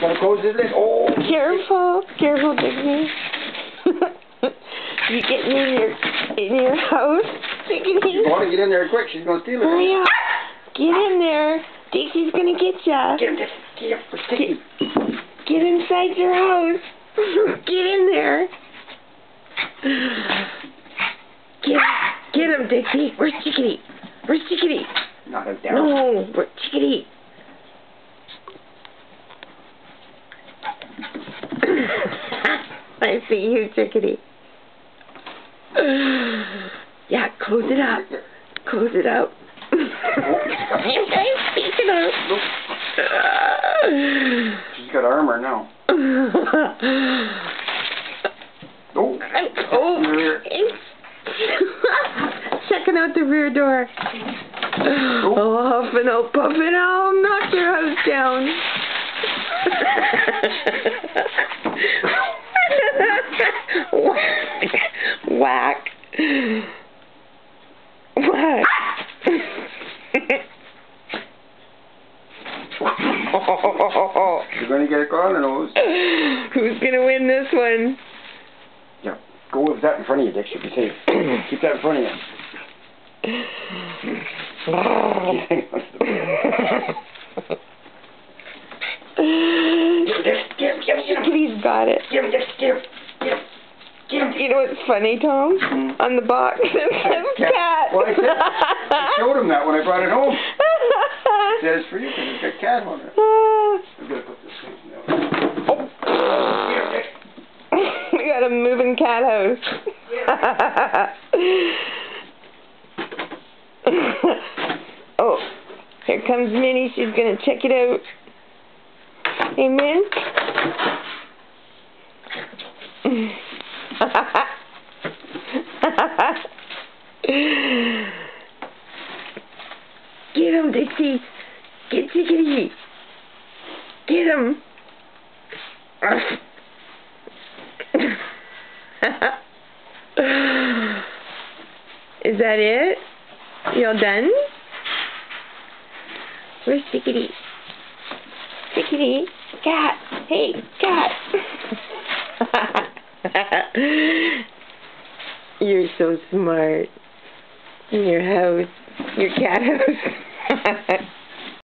Gotta close his lid. Oh! Careful, careful, Dixie. you getting in your in your house? You gotta get in there quick. She's gonna steal it. Hurry up! Get in there. Dixie's gonna get ya. Get him, Dixie. Get him. Sticky. Get inside your house. get in there. Get get him, Dixie. Where's Chickadee? Where's Chickadee? Knock him down. No, where's Chickadee? I see you, Chickadee. Yeah, close it up. Close it up. speaking. She's got armor now. Oh! oh, checking out the rear door. Oh, huffing out, puffing out, knock your house down. Whack. You're gonna get a car on the nose. Who's gonna win this one? Yeah. Go with that in front of you, Dick. You'll be safe. Keep that in front of you. He's got it. Get him, Dick. Get him. Get him. Get him. You know what's funny, Tom? Hmm. On the box it says cat. Well, I, said, I showed him that when I brought it home. It says for you because it's got cat on it. I'm put this thing down. Dick. we got a moving cat house. oh, here comes Minnie. She's gonna check it out. Hey, Min. Get him, Dixie. Get Chickadee. Get him. Is that it? You all done? Where's Chickadee? Chickadee? Cat. Hey, cat. You're so smart. Your house. Your cat house.